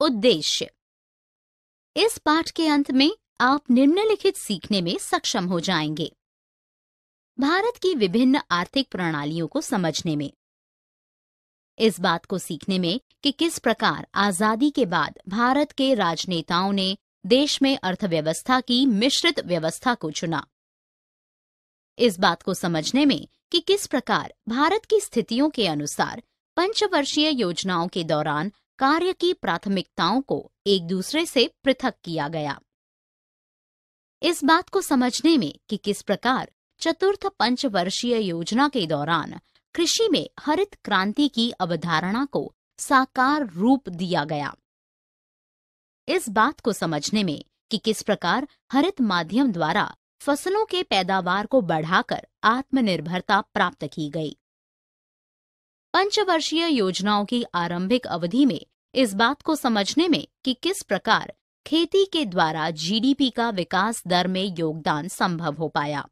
उद्देश्य। इस पाठ के अंत में आप निम्नलिखित सीखने में सक्षम हो जाएँगे। भारत की विभिन्न आर्थिक प्रणालियों को समझने में। इस बात को सीखने में कि किस प्रकार आज़ादी के बाद भारत के राजनेताओं ने देश में अर्थव्यवस्था की मिश्रित व्यवस्था को चुना। इस बात को समझने में कि किस प्रकार भारत की स्थितियों के अनुसार पंचवर्षीय योजनाओं के दौरान कार्य की प्राथमिकताओं को एक दूसरे से पृथक किया गया। इस बात को समझने में कि किस प्रकार चतुर्थ पंचवर्षीय योजना के दौरान कृषि में हरित क्रांति की अवधारणा को साकार रूप दिया गया। इस बात को समझने में कि किस प्रकार हरित माध्यम द्वारा फ़सलों के पैदावार को बढ़ाकर आत्मनिर्भरता प्राप्त की गई। पंचवर्षीय योजनाओं की आरंभिक अवधि में इस बात को समझने में कि किस प्रकार खेती के द्वारा जीडीपी का विकास दर में योगदान संभव हो पाया।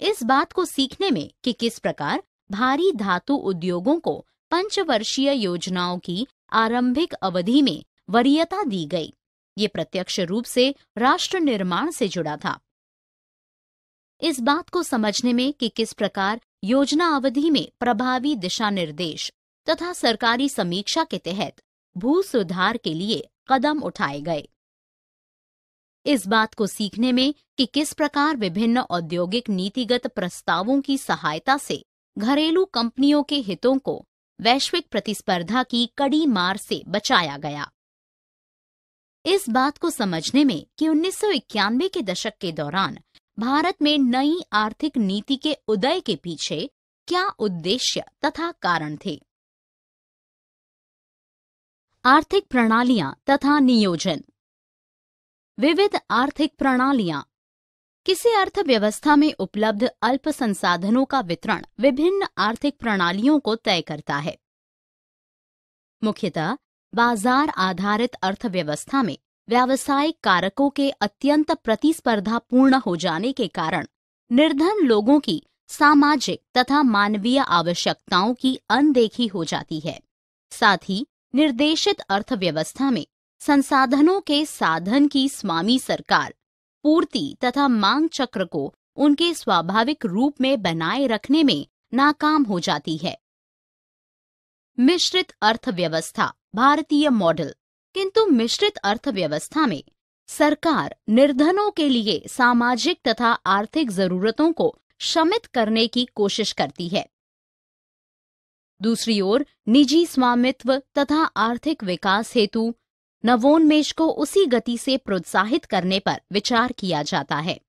इस बात को सीखने में कि किस प्रकार भारी धातु उद्योगों को पंचवर्षीय योजनाओं की आरंभिक अवधि में वरीयता दी गई। ये प्रत्यक्ष रूप से राष्ट्र निर्माण से जुड़ा था। इस बात को समझने में कि किस प्रकार योजना अवधि में प्रभावी दिशा निर्देश तथा सरकारी समीक्षा के तहत भू सुधार के लिए कदम उठाए गए। इस बात को सीखने में कि किस प्रकार विभिन्न औद्योगिक नीतिगत प्रस्तावों की सहायता से घरेलू कंपनियों के हितों को वैश्विक प्रतिस्पर्धा की कड़ी मार से बचाया गया। इस बात को समझने में कि उन्नीस सौ इक्यानवे के दशक के दौरान भारत में नई आर्थिक नीति के उदय के पीछे क्या उद्देश्य तथा कारण थे? आर्थिक प्रणालियाँ तथा नियोजन। विविध आर्थिक प्रणालियाँ। किसी अर्थव्यवस्था में उपलब्ध अल्प संसाधनों का वितरण विभिन्न आर्थिक प्रणालियों को तय करता है। मुख्यतः बाज़ार आधारित अर्थव्यवस्था में व्यावसायिक कारकों के अत्यंत प्रतिस्पर्धापूर्ण हो जाने के कारण निर्धन लोगों की सामाजिक तथा मानवीय आवश्यकताओं की अनदेखी हो जाती है। साथ ही निर्देशित अर्थव्यवस्था में संसाधनों के साधन की स्वामी सरकार पूर्ति तथा मांग चक्र को उनके स्वाभाविक रूप में बनाए रखने में नाकाम हो जाती है। मिश्रित अर्थव्यवस्था, भारतीय मॉडल किंतु मिश्रित अर्थव्यवस्था में सरकार निर्धनों के लिए सामाजिक तथा आर्थिक जरूरतों को शमित करने की कोशिश करती है। दूसरी ओर, निजी स्वामित्व तथा आर्थिक विकास हेतु नवोन्मेष को उसी गति से प्रोत्साहित करने पर विचार किया जाता है।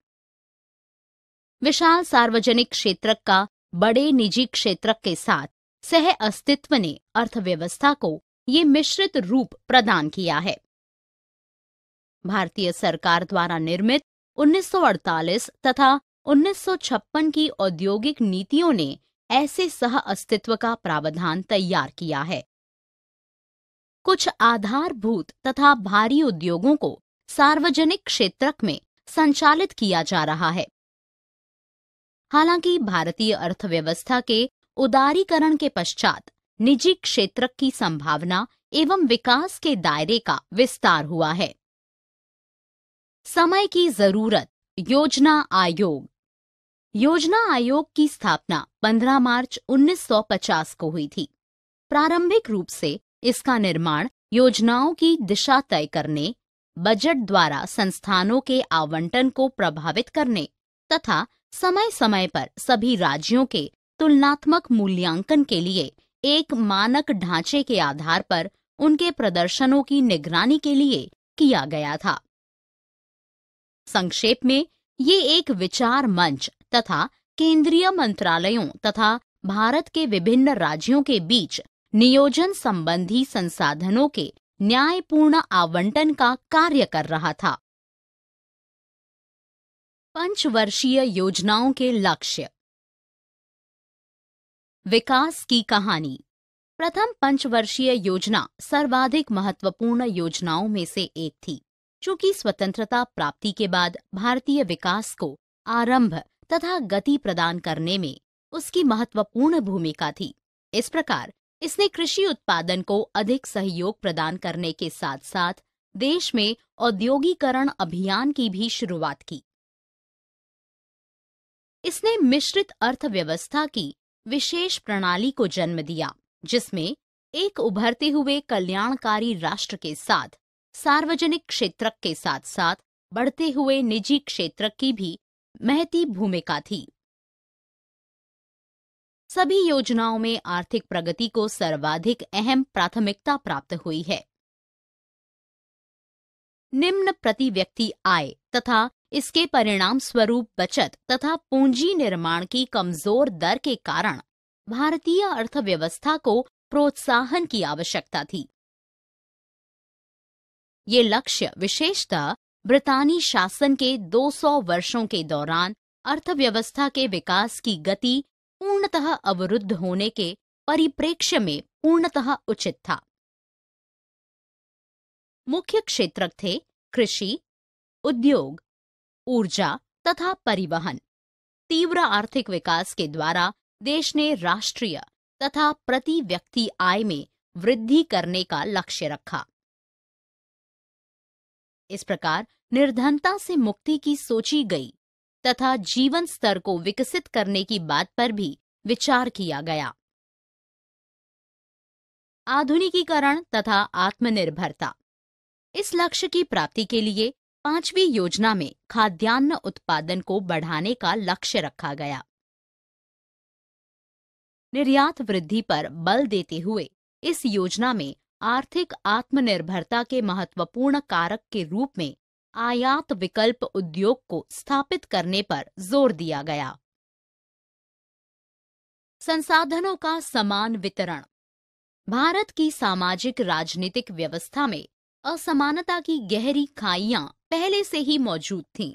विशाल सार्वजनिक क्षेत्र का बड़े निजी क्षेत्र के साथ सह अस्तित्व ने अर्थव्यवस्था को ये मिश्रित रूप प्रदान किया है। भारतीय सरकार द्वारा निर्मित 1948 तथा 1956 की औद्योगिक नीतियों ने ऐसे सह अस्तित्व का प्रावधान तैयार किया है। कुछ आधारभूत तथा भारी उद्योगों को सार्वजनिक क्षेत्र में संचालित किया जा रहा है। हालाँकि भारतीय अर्थव्यवस्था के उदारीकरण के पश्चात निजी क्षेत्र की संभावना एवं विकास के दायरे का विस्तार हुआ है। समय की ज़रूरत, योजना आयोग। योजना आयोग की स्थापना 15 मार्च 1950 को हुई थी। प्रारंभिक रूप से इसका निर्माण योजनाओं की दिशा तय करने, बजट द्वारा संस्थानों के आवंटन को प्रभावित करने तथा समय समय पर सभी राज्यों के तुलनात्मक मूल्यांकन के लिए एक मानक ढांचे के आधार पर उनके प्रदर्शनों की निगरानी के लिए किया गया था। संक्षेप में, ये एक विचार मंच तथा केंद्रीय मंत्रालयों तथा भारत के विभिन्न राज्यों के बीच नियोजन संबंधी संसाधनों के न्यायपूर्ण आवंटन का कार्य कर रहा था। पंचवर्षीय योजनाओं के लक्ष्य विकास की कहानी। प्रथम पंचवर्षीय योजना सर्वाधिक महत्वपूर्ण योजनाओं में से एक थी, चूँकि स्वतंत्रता प्राप्ति के बाद भारतीय विकास को आरंभ तथा गति प्रदान करने में उसकी महत्वपूर्ण भूमिका थी। इस प्रकार इसने कृषि उत्पादन को अधिक सहयोग प्रदान करने के साथ साथ देश में औद्योगिकरण अभियान की भी शुरुआत की। इसने मिश्रित अर्थव्यवस्था की विशेष प्रणाली को जन्म दिया, जिसमें एक उभरते हुए कल्याणकारी राष्ट्र के साथ, सार्वजनिक क्षेत्र के साथ साथ बढ़ते हुए निजी क्षेत्र की भी महती भूमिका थी। सभी योजनाओं में आर्थिक प्रगति को सर्वाधिक अहम प्राथमिकता प्राप्त हुई है। निम्न प्रति व्यक्ति आय तथा इसके परिणाम स्वरूप बचत तथा पूंजी निर्माण की कमज़ोर दर के कारण भारतीय अर्थव्यवस्था को प्रोत्साहन की आवश्यकता थी। ये लक्ष्य विशेषतः ब्रितानी शासन के 200 वर्षों के दौरान अर्थव्यवस्था के विकास की गति पूर्णतः अवरुद्ध होने के परिप्रेक्ष्य में पूर्णतः उचित था। मुख्य क्षेत्र थे कृषि, उद्योग ऊर्जा तथा परिवहन। तीव्र आर्थिक विकास के द्वारा देश ने राष्ट्रीय तथा प्रति व्यक्ति आय में वृद्धि करने का लक्ष्य रखा। इस प्रकार निर्धनता से मुक्ति की सोची गई तथा जीवन स्तर को विकसित करने की बात पर भी विचार किया गया। आधुनिकीकरण तथा आत्मनिर्भरता। इस लक्ष्य की प्राप्ति के लिए पांचवी योजना में खाद्यान्न उत्पादन को बढ़ाने का लक्ष्य रखा गया। निर्यात वृद्धि पर बल देते हुए इस योजना में आर्थिक आत्मनिर्भरता के महत्वपूर्ण कारक के रूप में आयात विकल्प उद्योग को स्थापित करने पर ज़ोर दिया गया। संसाधनों का समान वितरण। भारत की सामाजिक राजनीतिक व्यवस्था में असमानता की गहरी खाइयाँ पहले से ही मौजूद थीं।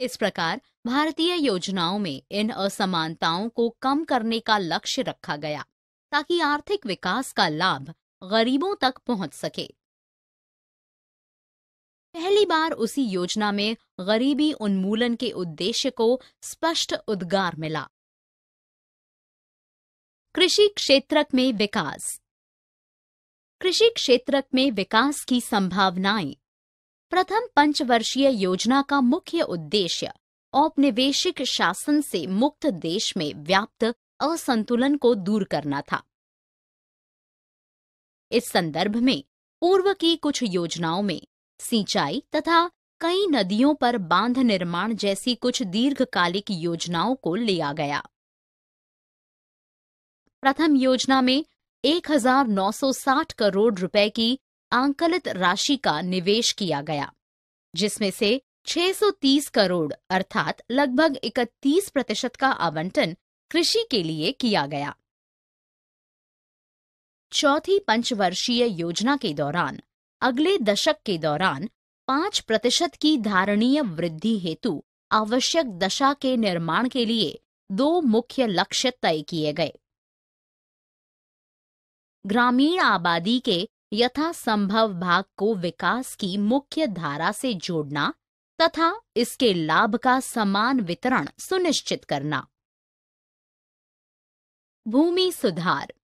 इस प्रकार भारतीय योजनाओं में इन असमानताओं को कम करने का लक्ष्य रखा गया, ताकि आर्थिक विकास का लाभ गरीबों तक पहुँच सके। पहली बार उसी योजना में गरीबी उन्मूलन के उद्देश्य को स्पष्ट उद्गार मिला। कृषि क्षेत्र में विकास। कृषि क्षेत्र में विकास की संभावनाएँ प्रथम पंचवर्षीय योजना का मुख्य उद्देश्य औपनिवेशिक शासन से मुक्त देश में व्याप्त असंतुलन को दूर करना था। इस संदर्भ में पूर्व की कुछ योजनाओं में सिंचाई तथा कई नदियों पर बाँध निर्माण जैसी कुछ दीर्घकालिक योजनाओं को लिया गया। प्रथम योजना में 1960 करोड़ रुपए की आंकलित राशि का निवेश किया गया, जिसमें से 630 करोड़ अर्थात लगभग 31 प्रतिशत का आवंटन कृषि के लिए किया गया। चौथी पंचवर्षीय योजना के दौरान, अगले दशक के दौरान पाँच प्रतिशत की धारणीय वृद्धि हेतु आवश्यक दशा के निर्माण के लिए दो मुख्य लक्ष्य तय किए गए। ग्रामीण आबादी के यथासंभव भाग को विकास की मुख्य धारा से जोड़ना तथा इसके लाभ का समान वितरण सुनिश्चित करना। भूमि सुधार।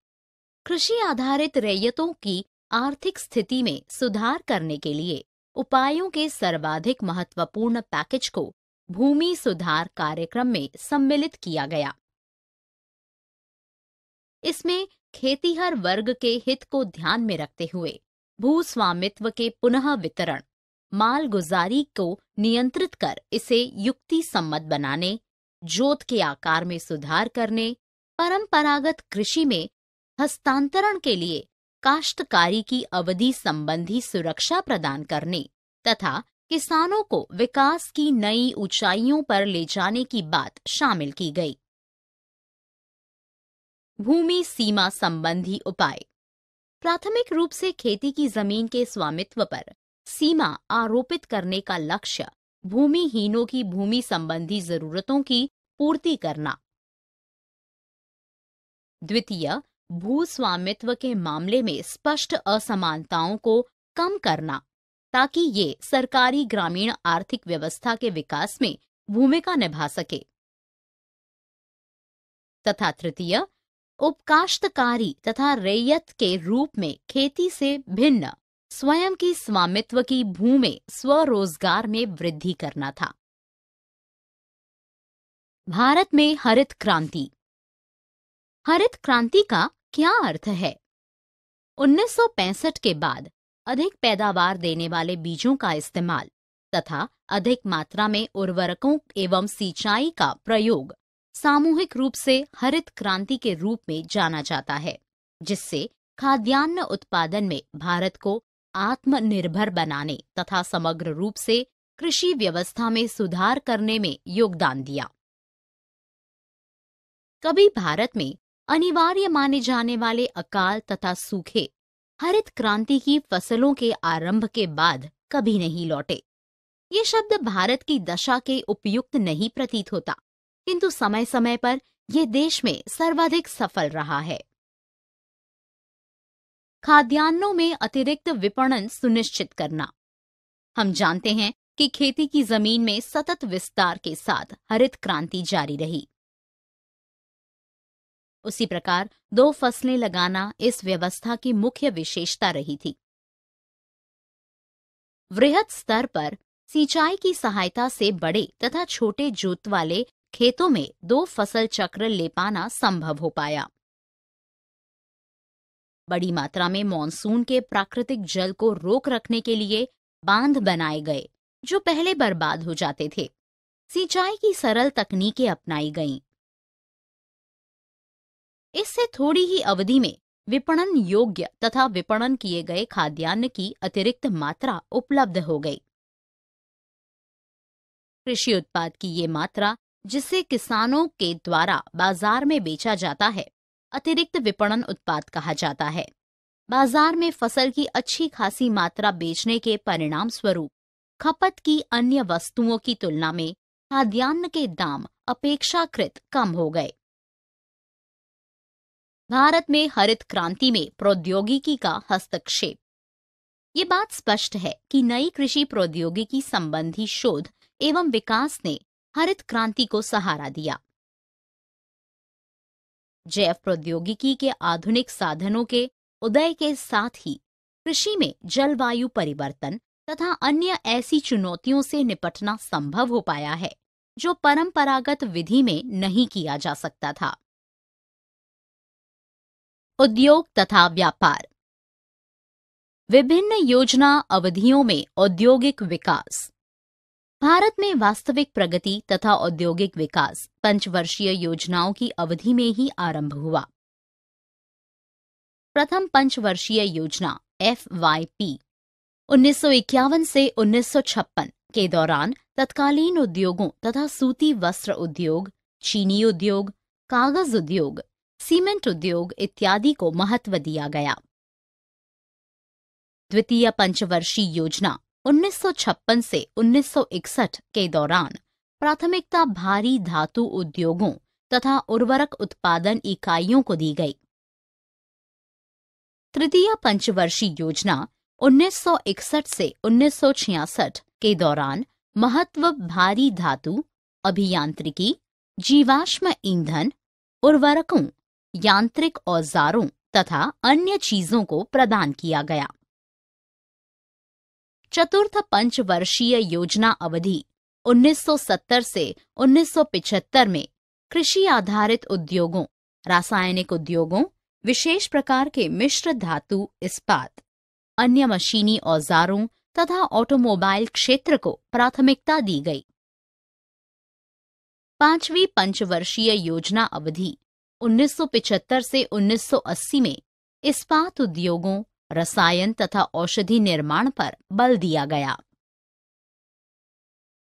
कृषि आधारित रैयतों की आर्थिक स्थिति में सुधार करने के लिए उपायों के सर्वाधिक महत्वपूर्ण पैकेज को भूमि सुधार कार्यक्रम में सम्मिलित किया गया। इसमें खेतीहर वर्ग के हित को ध्यान में रखते हुए भू स्वामित्व के पुनः वितरण माल गुजारी को नियंत्रित कर इसे युक्ति सम्मत बनाने, जोत के आकार में सुधार करने, परंपरागत कृषि में हस्तांतरण के लिए काश्तकारी की अवधि संबंधी सुरक्षा प्रदान करने तथा किसानों को विकास की नई ऊंचाइयों पर ले जाने की बात शामिल की गई। भूमि सीमा संबंधी उपाय। प्राथमिक रूप से खेती की ज़मीन के स्वामित्व पर सीमा आरोपित करने का लक्ष्य भूमिहीनों की भूमि संबंधी जरूरतों की पूर्ति करना। द्वितीय भू स्वामित्व के मामले में स्पष्ट असमानताओं को कम करना, ताकि ये सरकारी ग्रामीण आर्थिक व्यवस्था के विकास में भूमिका निभा सके। तथा तृतीय उपकाष्टकारी तथा रैयत के रूप में खेती से भिन्न, स्वयं की स्वामित्व की भूमि स्वरोजगार में वृद्धि करना था। भारत में हरित क्रांति। हरित क्रांति का क्या अर्थ है? 1965 के बाद अधिक पैदावार देने वाले बीजों का इस्तेमाल तथा अधिक मात्रा में उर्वरकों एवं सिंचाई का प्रयोग सामूहिक रूप से हरित क्रांति के रूप में जाना जाता है, जिससे खाद्यान्न उत्पादन में भारत को आत्मनिर्भर बनाने तथा समग्र रूप से कृषि व्यवस्था में सुधार करने में योगदान दिया। कभी भारत में अनिवार्य माने जाने वाले अकाल तथा सूखे, हरित क्रांति की फ़सलों के आरंभ के बाद कभी नहीं लौटे। ये शब्द भारत की दशा के उपयुक्त नहीं प्रतीत होता। किंतु समय समय पर यह देश में सर्वाधिक सफल रहा है। खाद्यान्नों में अतिरिक्त विपणन सुनिश्चित करना। हम जानते हैं कि खेती की ज़मीन में सतत विस्तार के साथ हरित क्रांति जारी रही। उसी प्रकार दो फ़सलें लगाना इस व्यवस्था की मुख्य विशेषता रही थी। वृहद स्तर पर सिंचाई की सहायता से बड़े तथा छोटे जोत वाले खेतों में दो फ़सल चक्र ले पाना संभव हो पाया। बड़ी मात्रा में मॉनसून के प्राकृतिक जल को रोक रखने के लिए बाँध बनाए गए, जो पहले बर्बाद हो जाते थे। सिंचाई की सरल तकनीकें अपनाई गईं। इससे थोड़ी ही अवधि में विपणन योग्य तथा विपणन किए गए खाद्यान्न की अतिरिक्त मात्रा उपलब्ध हो गई। कृषि उत्पाद की ये मात्रा जिसे किसानों के द्वारा बाज़ार में बेचा जाता है, अतिरिक्त विपणन उत्पाद कहा जाता है। बाज़ार में फ़सल की अच्छी खासी मात्रा बेचने के परिणाम स्वरूप खपत की अन्य वस्तुओं की तुलना में खाद्यान्न के दाम अपेक्षाकृत कम हो गए। भारत में हरित क्रांति में प्रौद्योगिकी का हस्तक्षेप। ये बात स्पष्ट है कि नई कृषि प्रौद्योगिकी संबंधी शोध एवं विकास ने हरित क्रांति को सहारा दिया। जैव प्रौद्योगिकी के आधुनिक साधनों के उदय के साथ ही कृषि में जलवायु परिवर्तन तथा अन्य ऐसी चुनौतियों से निपटना संभव हो पाया है, जो परंपरागत विधि में नहीं किया जा सकता था। उद्योग तथा व्यापार। विभिन्न योजना अवधियों में औद्योगिक विकास। भारत में वास्तविक प्रगति तथा औद्योगिक विकास पंचवर्षीय योजनाओं की अवधि में ही आरंभ हुआ। प्रथम पंचवर्षीय योजना एफ़ वाई पी उन्नीस सौ इक्यावन से 1956 के दौरान तत्कालीन उद्योगों तथा सूती वस्त्र उद्योग, चीनी उद्योग, कागज़ उद्योग, सीमेंट उद्योग इत्यादि को महत्व दिया गया। द्वितीय पंचवर्षीय योजना 1956 से 1961 के दौरान प्राथमिकता भारी धातु उद्योगों तथा उर्वरक उत्पादन इकाइयों को दी गई। तृतीय पंचवर्षीय योजना 1961 से 1966 के दौरान महत्व भारी धातु, अभियांत्रिकी, जीवाश्म ईंधन, उर्वरकों, यांत्रिक औजारों तथा अन्य चीज़ों को प्रदान किया गया। चतुर्थ पंचवर्षीय योजना अवधि 1970 से 1975 में कृषि आधारित उद्योगों, रासायनिक उद्योगों, विशेष प्रकार के मिश्र धातु इस्पात, अन्य मशीनी औजारों तथा ऑटोमोबाइल क्षेत्र को प्राथमिकता दी गई। पांचवी पंचवर्षीय योजना अवधि 1975 से 1980 में इस्पात उद्योगों रसायन तथा औषधि निर्माण पर बल दिया गया।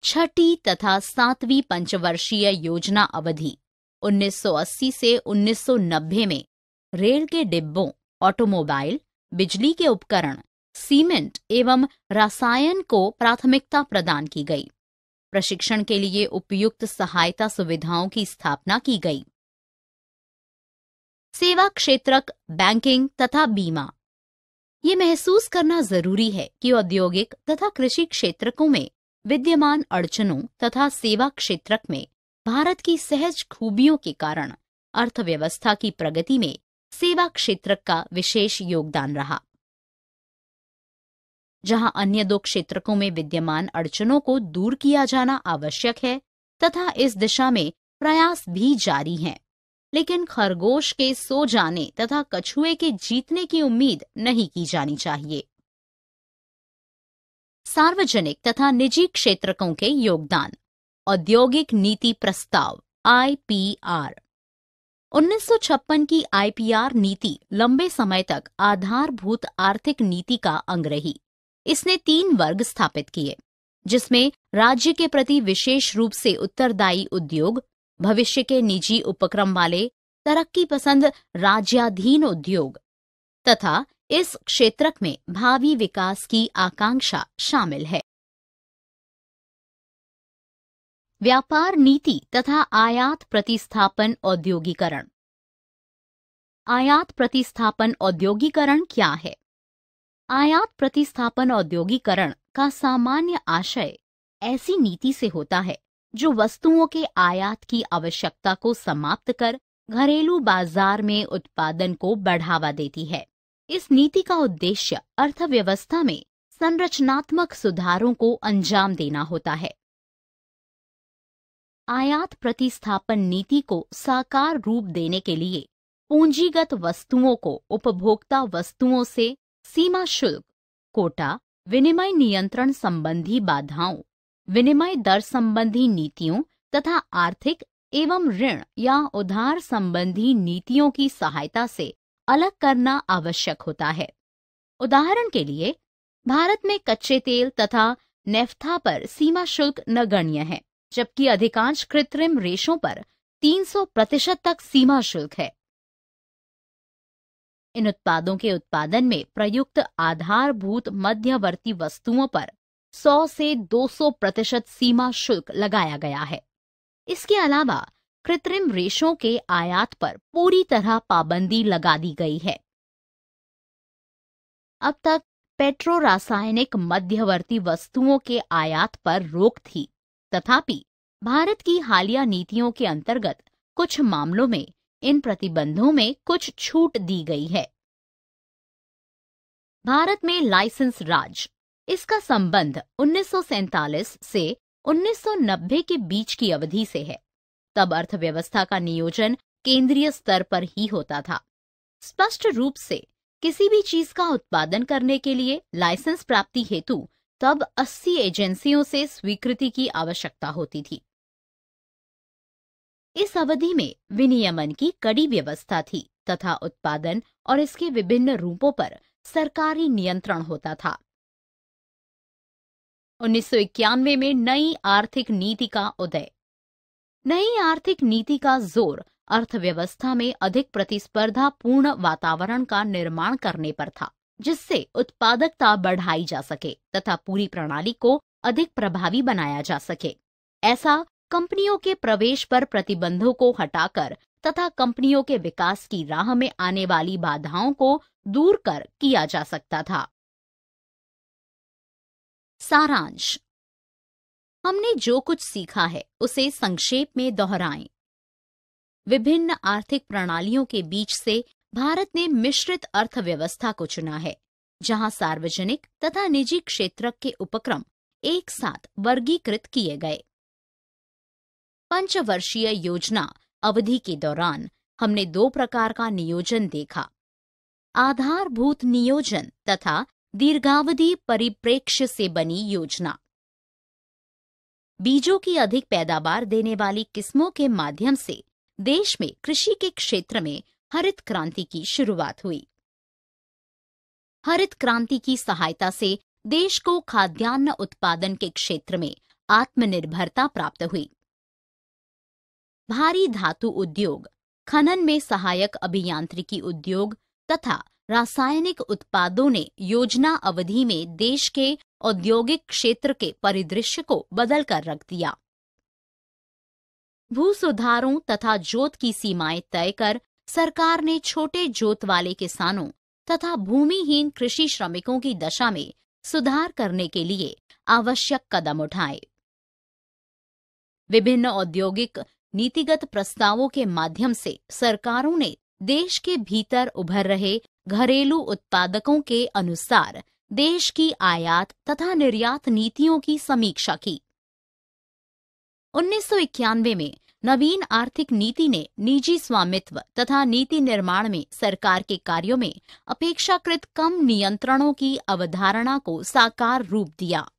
छठी तथा सातवीं पंचवर्षीय योजना अवधि 1980 से 1990 में रेल के डिब्बों, ऑटोमोबाइल, बिजली के उपकरण, सीमेंट एवं रसायन को प्राथमिकता प्रदान की गई। प्रशिक्षण के लिए उपयुक्त सहायता सुविधाओं की स्थापना की गई। सेवा क्षेत्रक, बैंकिंग तथा बीमा ये महसूस करना ज़रूरी है कि औद्योगिक तथा कृषि क्षेत्रकों में, विद्यमान अड़चनों तथा सेवा क्षेत्रक में, भारत की सहज खूबियों के कारण अर्थव्यवस्था की प्रगति में सेवा क्षेत्र का विशेष योगदान रहा। जहाँ अन्य दो क्षेत्रकों में विद्यमान अड़चनों को दूर किया जाना आवश्यक है, तथा इस दिशा में प्रयास भी जारी हैं। लेकिन खरगोश के सो जाने तथा कछुए के जीतने की उम्मीद नहीं की जानी चाहिए। सार्वजनिक तथा निजी क्षेत्रकों के योगदान। औद्योगिक नीति प्रस्ताव आईपीआर 1956 की आईपीआर नीति लंबे समय तक आधारभूत आर्थिक नीति का अंग रही। इसने तीन वर्ग स्थापित किए, जिसमें राज्य के प्रति विशेष रूप से उत्तरदायी उद्योग भविष्य के निजी उपक्रम वाले तरक्की पसंद राज्याधीन उद्योग तथा इस क्षेत्र में भावी विकास की आकांक्षा शामिल है। व्यापार नीति तथा आयात प्रतिस्थापन औद्योगिकरण। आयात प्रतिस्थापन औद्योगिकरण क्या है? आयात प्रतिस्थापन औद्योगिकरण का सामान्य आशय ऐसी नीति से होता है जो वस्तुओं के आयात की आवश्यकता को समाप्त कर घरेलू बाज़ार में उत्पादन को बढ़ावा देती है। इस नीति का उद्देश्य अर्थव्यवस्था में संरचनात्मक सुधारों को अंजाम देना होता है। आयात प्रतिस्थापन नीति को साकार रूप देने के लिए पूंजीगत वस्तुओं को उपभोक्ता वस्तुओं से सीमा शुल्क, कोटा, विनिमय नियंत्रण संबंधी बाधाओं विनिमय दर संबंधी नीतियों तथा आर्थिक एवं ऋण या उधार संबंधी नीतियों की सहायता से अलग करना आवश्यक होता है। उदाहरण के लिए, भारत में कच्चे तेल तथा नेफ्था पर सीमा शुल्क नगण्य है, जबकि अधिकांश कृत्रिम रेशों पर 300 प्रतिशत तक सीमा शुल्क है। इन उत्पादों के उत्पादन में प्रयुक्त आधारभूत मध्यवर्ती वस्तुओं पर 100 से 200 प्रतिशत सीमा शुल्क लगाया गया है। इसके अलावा कृत्रिम रेशों के आयात पर पूरी तरह पाबंदी लगा दी गई है। अब तक पेट्रो रासायनिक मध्यवर्ती वस्तुओं के आयात पर रोक थी, तथापि भारत की हालिया नीतियों के अंतर्गत कुछ मामलों में इन प्रतिबंधों में कुछ छूट दी गई है। भारत में लाइसेंस राज इसका संबंध 1947 से 1990 के बीच की अवधि से है। तब अर्थव्यवस्था का नियोजन केंद्रीय स्तर पर ही होता था। स्पष्ट रूप से, किसी भी चीज़ का उत्पादन करने के लिए लाइसेंस प्राप्ति हेतु तब 80 एजेंसियों से स्वीकृति की आवश्यकता होती थी। इस अवधि में विनियमन की कड़ी व्यवस्था थी तथा उत्पादन और इसके विभिन्न रूपों पर सरकारी नियंत्रण होता था। उन्नीस सौ इक्यानवे में नई आर्थिक नीति का उदय। नई आर्थिक नीति का ज़ोर अर्थव्यवस्था में अधिक प्रतिस्पर्धा पूर्ण वातावरण का निर्माण करने पर था, जिससे उत्पादकता बढ़ाई जा सके तथा पूरी प्रणाली को अधिक प्रभावी बनाया जा सके। ऐसा कंपनियों के प्रवेश पर प्रतिबंधों को हटाकर तथा कंपनियों के विकास की राह में आने वाली बाधाओं को दूर कर किया जा सकता था। सारांश। हमने जो कुछ सीखा है, उसे संक्षेप में दोहराएँ। विभिन्न आर्थिक प्रणालियों के बीच से भारत ने मिश्रित अर्थव्यवस्था को चुना है, जहाँ सार्वजनिक तथा निजी क्षेत्र के उपक्रम एक साथ वर्गीकृत किए गए। पंचवर्षीय योजना अवधि के दौरान हमने दो प्रकार का नियोजन देखा। आधारभूत नियोजन तथा दीर्घावधि परिप्रेक्ष्य से बनी योजना। बीजों की अधिक पैदावार देने वाली किस्मों के माध्यम से देश में कृषि के क्षेत्र में हरित क्रांति की शुरुआत हुई। हरित क्रांति की सहायता से देश को खाद्यान्न उत्पादन के क्षेत्र में आत्मनिर्भरता प्राप्त हुई। भारी धातु उद्योग, खनन में सहायक अभियांत्रिकी उद्योग तथा रासायनिक उत्पादों ने योजना अवधि में देश के औद्योगिक क्षेत्र के परिदृश्य को बदल कर रख दिया। भू सुधारों तथा जोत की सीमाएँ तय कर सरकार ने छोटे जोत वाले किसानों तथा भूमिहीन कृषि श्रमिकों की दशा में सुधार करने के लिए आवश्यक कदम उठाए। विभिन्न औद्योगिक नीतिगत प्रस्तावों के माध्यम से सरकारों ने देश के भीतर उभर रहे घरेलू उत्पादकों के अनुसार देश की आयात तथा निर्यात नीतियों की समीक्षा की। उन्नीस सौ इक्यानवे में नवीन आर्थिक नीति ने निजी स्वामित्व तथा नीति निर्माण में सरकार के कार्यों में अपेक्षाकृत कम नियंत्रणों की अवधारणा को साकार रूप दिया।